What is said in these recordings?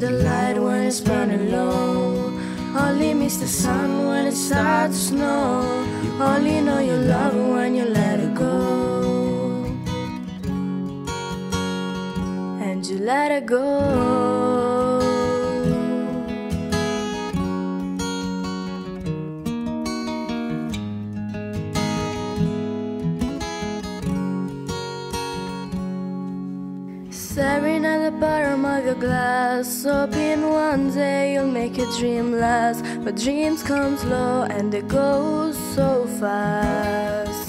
the light when it's burning low. Only miss the sun when it starts to snow. Only know you love when you let it go. And you let it go. Staring at the bottom of your glass, hoping one day you'll make your dream last. But dreams come slow and they go so fast.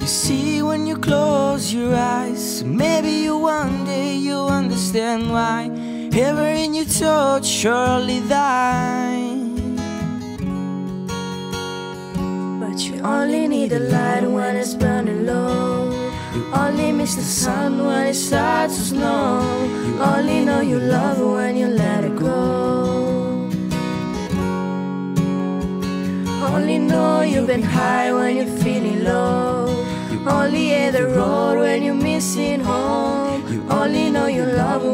You see when you close your eyes, maybe you one day you'll understand why everything you touch surely thine. But you only need a light the sun when it starts to snow. You only know you love her when you let it go. Only know you've been high when you're feeling low. You only hit the road when you're missing home. You only know you love her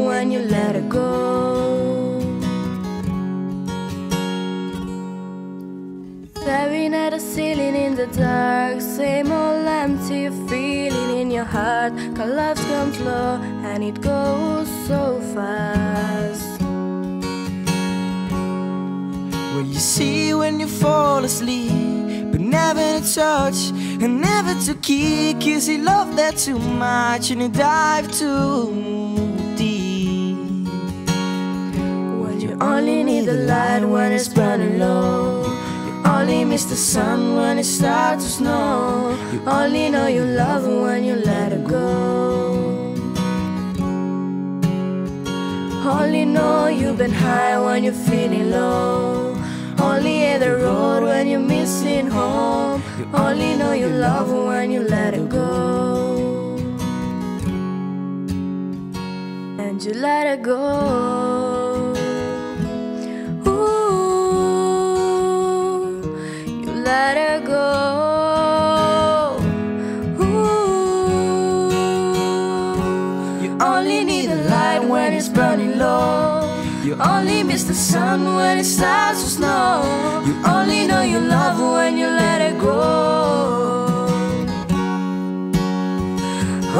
at the ceiling in the dark, same old empty feeling in your heart. Cause love comes slow and it goes so fast. Well, you see when you fall asleep, but never to touch and never to kick. Cause you love that too much and you dive too deep. When you only need the light when it's burning low. Miss the sun when it starts to snow. You only know you love her when you let her go. Only know you've been high when you're feeling low. Only hit the road when you're missing home. Only know you love her when you let her go. And you let her go. It's burning low. You only miss the sun when it starts to snow. You only know you love when you let it go.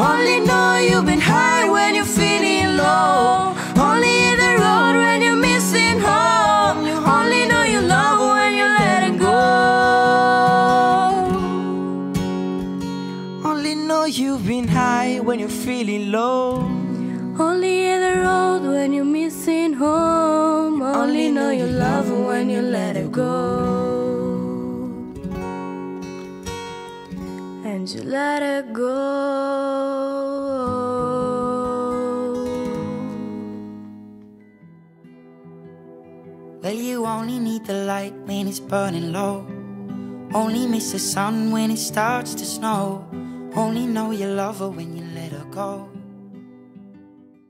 Only know you've been high when you're feeling low. Only hit the road when you're missing home. You only know you love when you let her go. Only know you've been high when you're feeling low. Only hit the road when you're missing home. Only know you love her when you let her go. And you let her go. Well, you only need the light when it's burning low. Only miss the sun when it starts to snow. Only know you love her when you let her go.